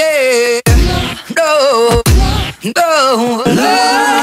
yeah. No, no, no.